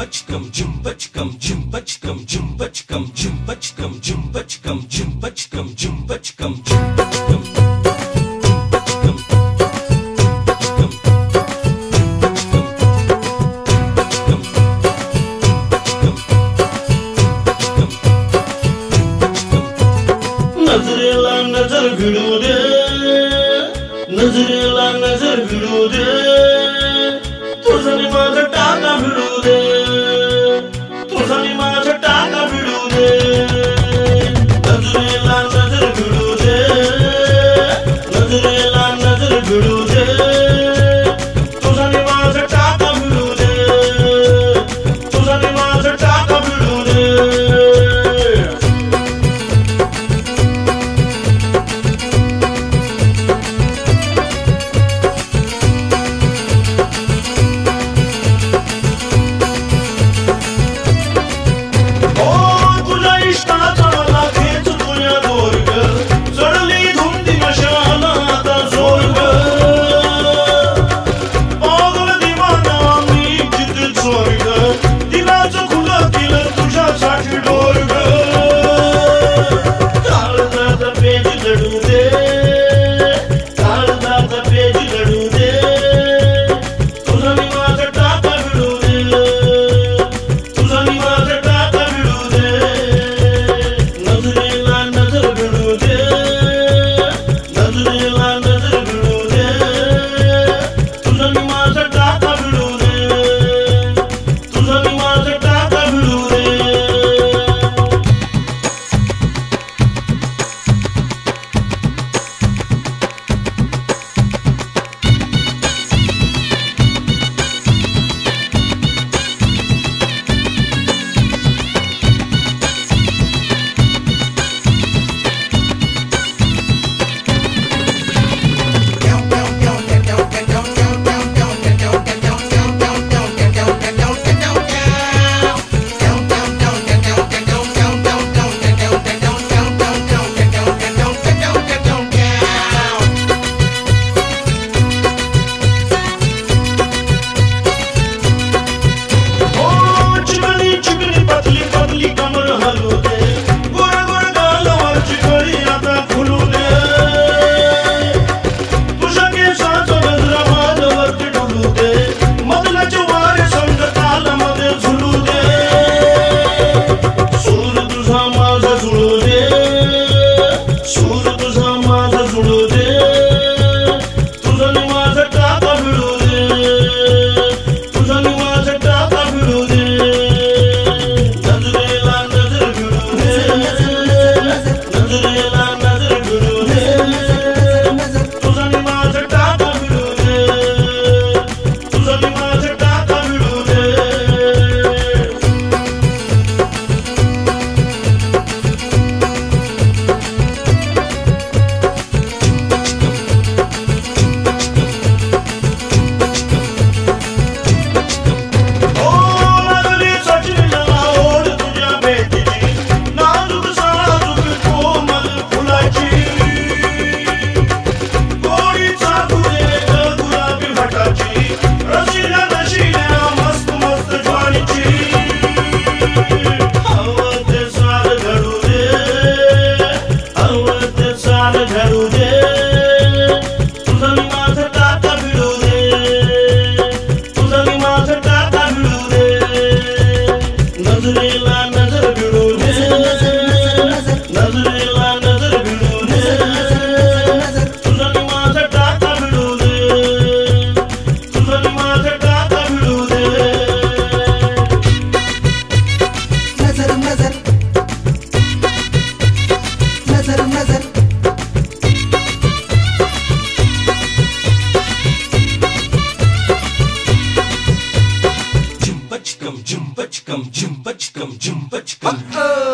cımbaçkam cımbaçkam cımbaçkam cımbaçkam cımbaçkam cımbaçkam cımbaçkam cımbaçkam cımbaçkam Nazırlar nazır gülüde Nazırlar nazır gülüde Tuzanıma da tata gülüde Jumba chicum, jumba chicum, jumba chicum, jumba chicum. Uh-oh.